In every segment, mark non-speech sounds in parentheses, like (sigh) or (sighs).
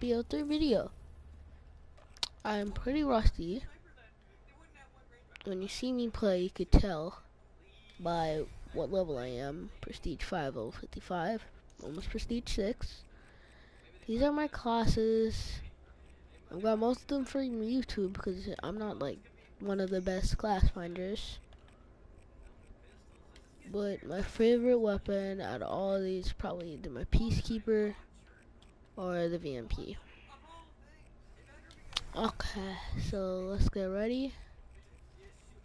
BO3 video. I'm pretty rusty. When you see me play, you could tell by what level I am. Prestige 5 level 55, almost Prestige 6. These are my classes. I've got most of them from YouTube because I'm not like one of the best class finders. But my favorite weapon out of all of these probably either my Peacekeeper or the VMP. Okay, so let's get ready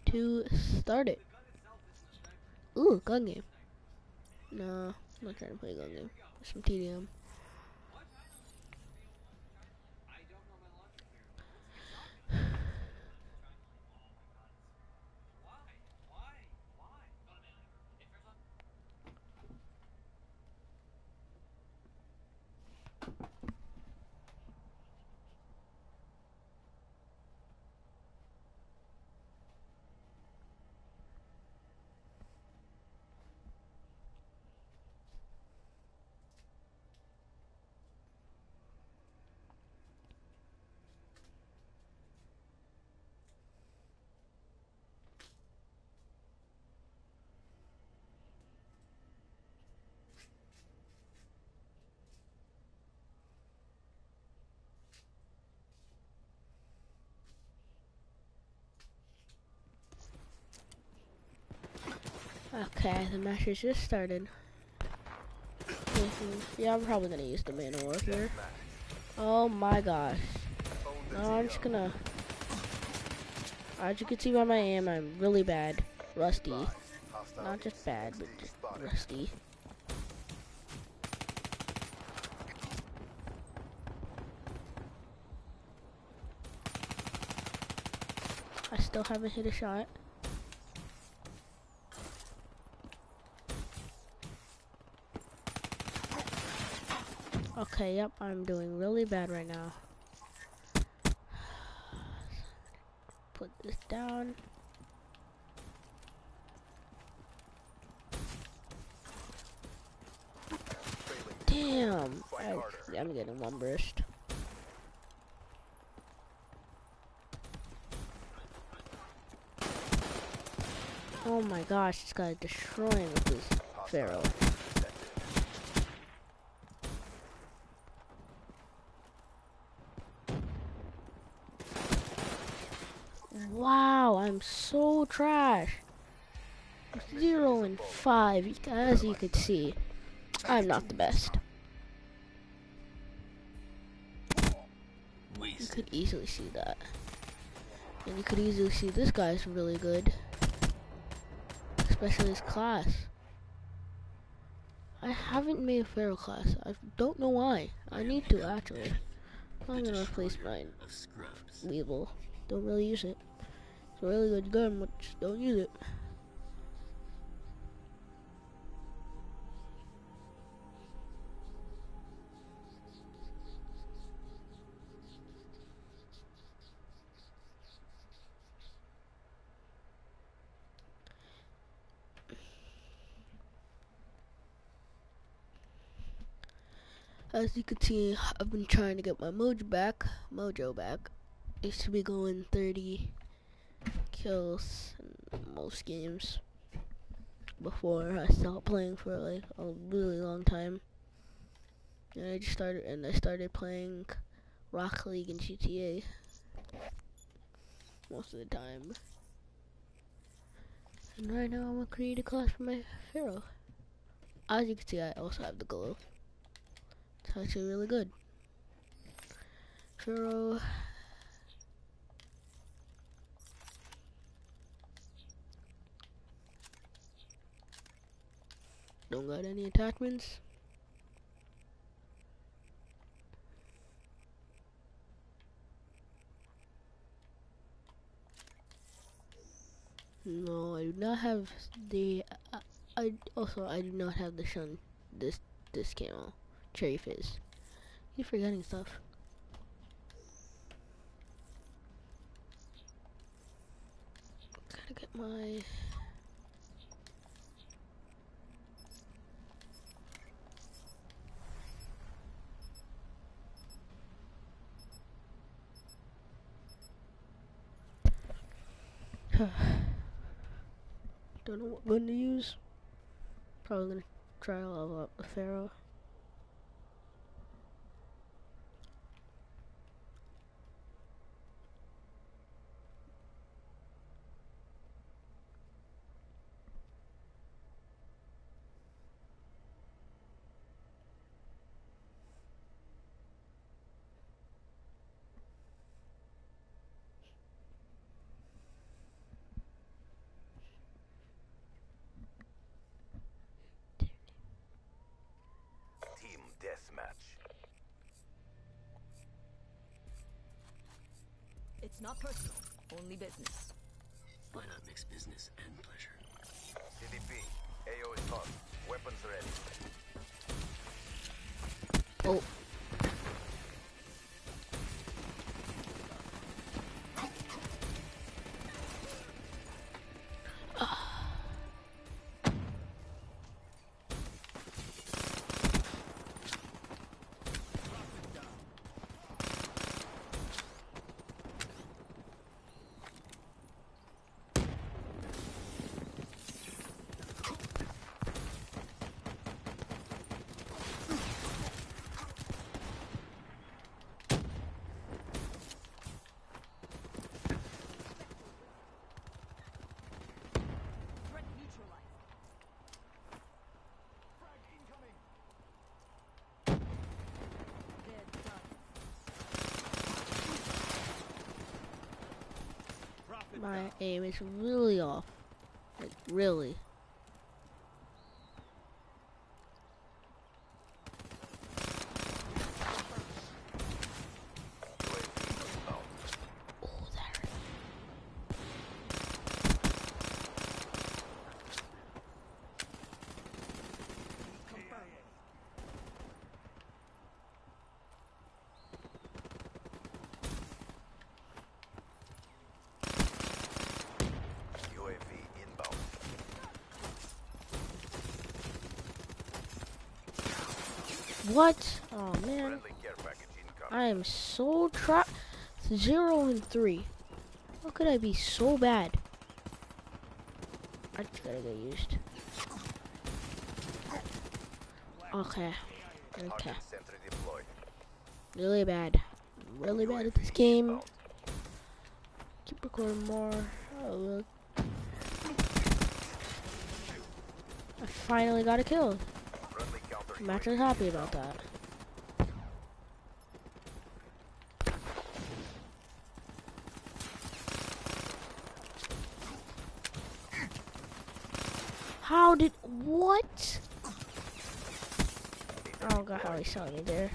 to start it. Ooh, gun game. No, I'm not trying to play gun game. Some TDM. Okay, the match has just started. Mhm. yeah, I'm probably gonna use the Man-O-War here. Oh my gosh. I'm just gonna... As you can see by my aim, I'm really bad. Rusty. Not just bad, but just rusty. I still haven't hit a shot. Okay, yep, I'm doing really bad right now. Put this down. Damn! I, I'm getting one burst. Oh my gosh, this guy destroying with his Pharo. Wow, I'm so Zero and five, as you could see. I'm not the best. You could easily see that. And you could easily see this guy's really good. Especially his class. I haven't made a Pharo class. I don't know why. I need to actually. I'm gonna replace my Weevil. Don't really use it. It's a really good gun, but just don't use it. As you can see, I've been trying to get my mojo back, mojo back. It should be going 30 kills in most games before I stopped playing for like a really long time. And I just started and I started playing Rocket League and GTA most of the time. And right now I'm gonna create a class for my Pharo. As you can see I also have the glow. It's actually really good. Pharo Don't got any attachments. No, I do not have the. Uh, I also I do not have the shun. This this camo, cherry fizz. You're forgetting stuff. Gotta get my Don't know what gun to use. Probably gonna try to level up the Pharo. Deathmatch. It's not personal, only business. Why not mix business and pleasure? CDP. AO is on. Weapons ready. Oh, my aim is really off. Like, really. UAV inbound. Oh, there. UAV inbound. What? Oh, man. Friendly care package incoming. I am so trapped. Zero and three. How could I be so bad? I just gotta get used. Okay. Okay. Target sentry deployed. Really bad. Really bad at this game. Keep recording more. Oh, look. I finally got a kill. I'm actually happy about that. How did what? Oh god, how he saw me there.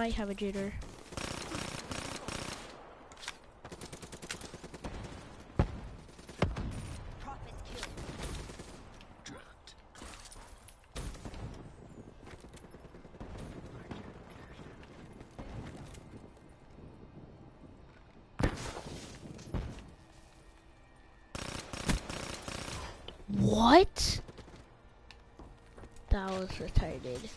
Might have a jitter. What? That was retarded.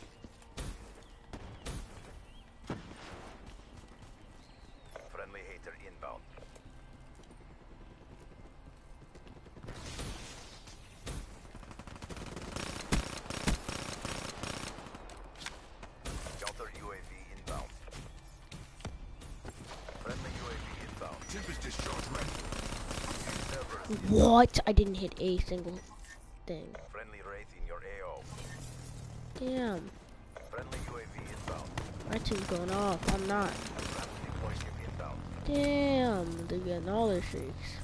What? I didn't hit a single thing. friendly raid in your AO. Damn. Friendly UAV inbound. My team's going off. I'm not. Friendly deploy ship inbound. Damn. They're getting all their streaks.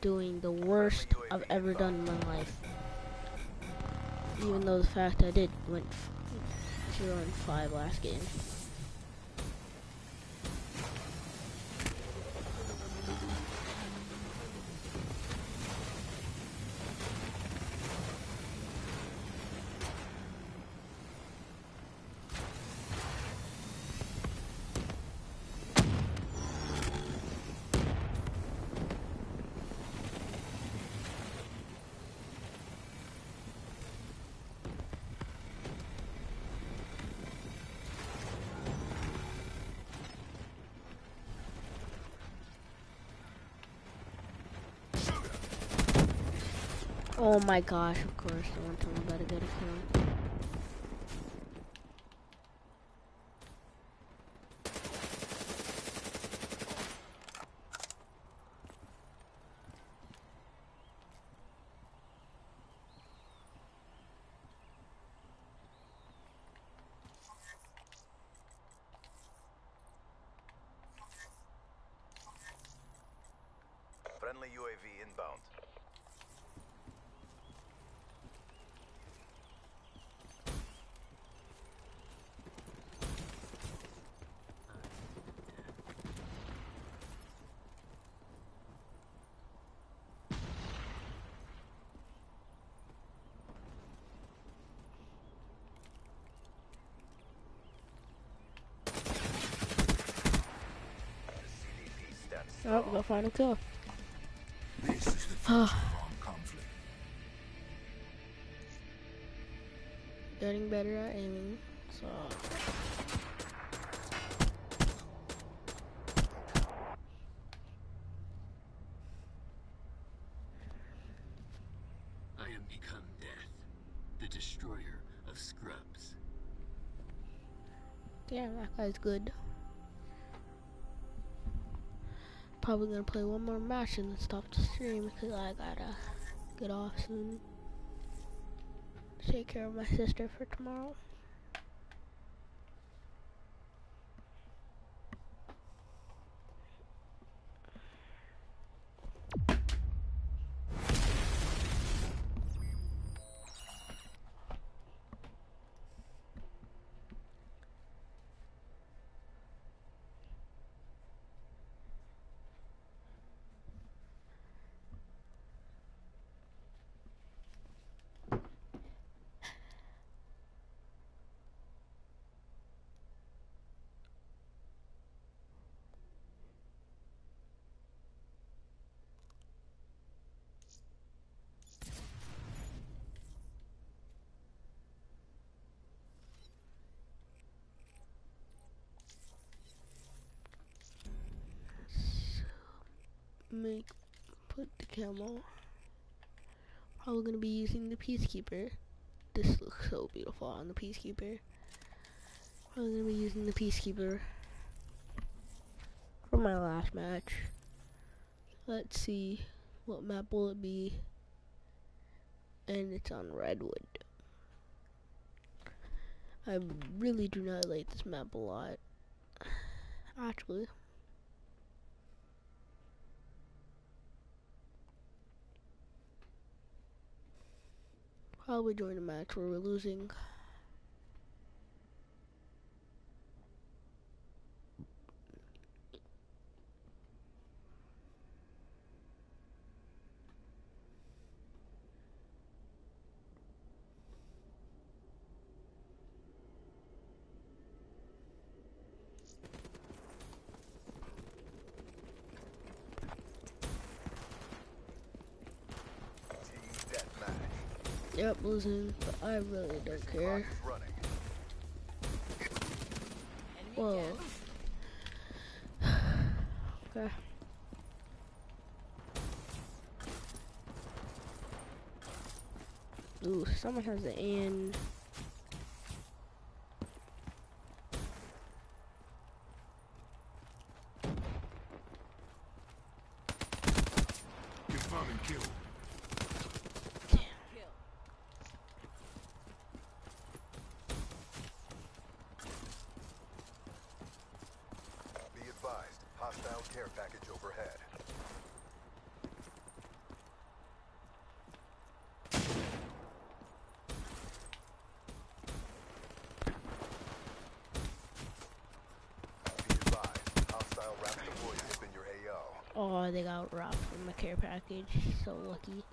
Doing the worst I've ever done in my life. Even though the fact I did went f- zero and five last game. Oh my gosh, of course, the one time I'm about to a kill. Friendly UAV inbound. CDP stands Oh, got final kill. This is the Ah. conflict. Getting better at aiming, so. I am become death, the destroyer of scrubs. Damn, that guy's good. Probably gonna play one more match and then stop the stream because I gotta get off soon. Take care of my sister for tomorrow. Make put the camo. Probably gonna be using the peacekeeper. This looks so beautiful on the peacekeeper. Probably gonna be using the peacekeeper for my last match. Let's see what map will it be. And it's on Redwood. I really do not like this map a lot. (sighs) Actually. Probably join a match where we're losing. Deathmatch. Yep, losing, but I really don't care. is running. Enemy Whoa. (sighs) Okay. Ooh, someone has the in. Confirming kill. Kill. Be advised, hostile care package overhead. Oh, they got robbed from the care package. So lucky.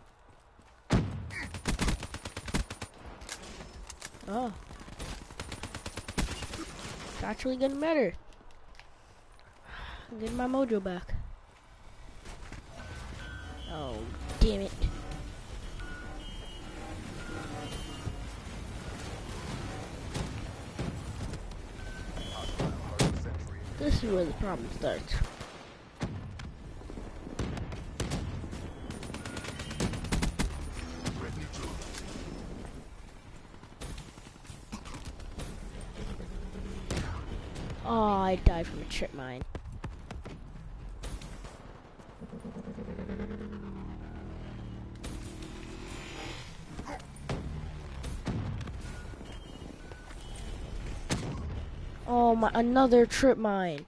Oh. It's actually gonna better. I'm getting my mojo back. Oh, damn it. This is where the problem starts. Oh, I died from a trip mine. Oh my, another trip mine.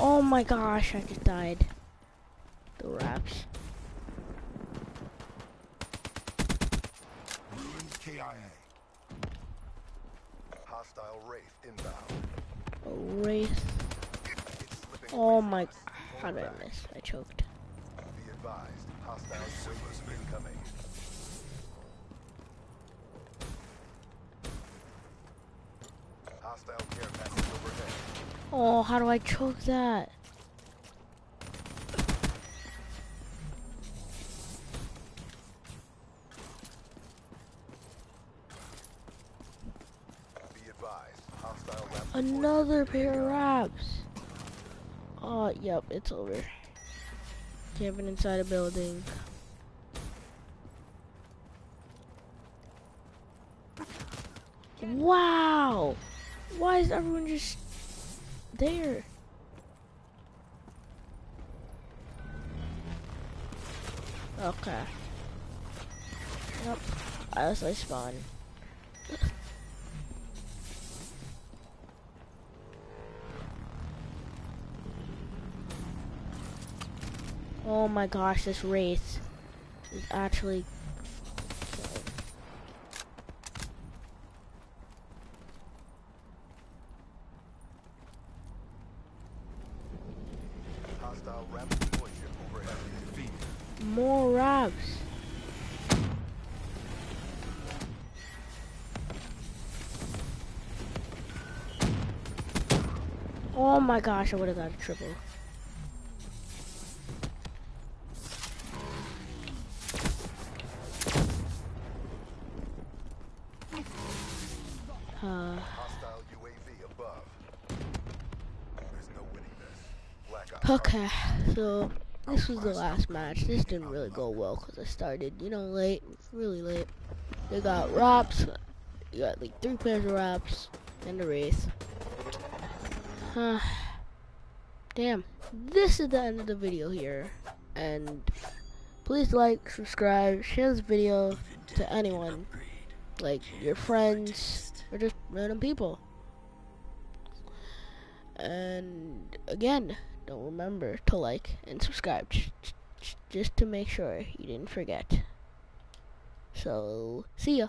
Oh my gosh, I just died. The RAPS. Ruined KIA. Hostile Wraith inbound. A wraith. Oh my, how did I miss? I choked. Be advised, hostile Wraith incoming. Hostile care package overhead. Oh, how do I choke that? Be advised, hostile raptor forces Another pair of RAPS. Oh, yep, it's over. Camping inside a building. Wow! Why is everyone just there? Okay. As I spawn. Oh my gosh, this race is actually Hostile raptor deploy ship overhead. Defeated. more RAPS. Oh my gosh, I would have got a triple. So this was the last match. This didn't really go well because I started, you know, late, really late. They got RAPS. You got like three pairs of RAPS and a wraith. (sighs) Huh. Damn. This is the end of the video here. And please like, subscribe, share this video to anyone. Like your friends or just random people. And again, don't remember to like and subscribe just to make sure you didn't forget. So, see ya.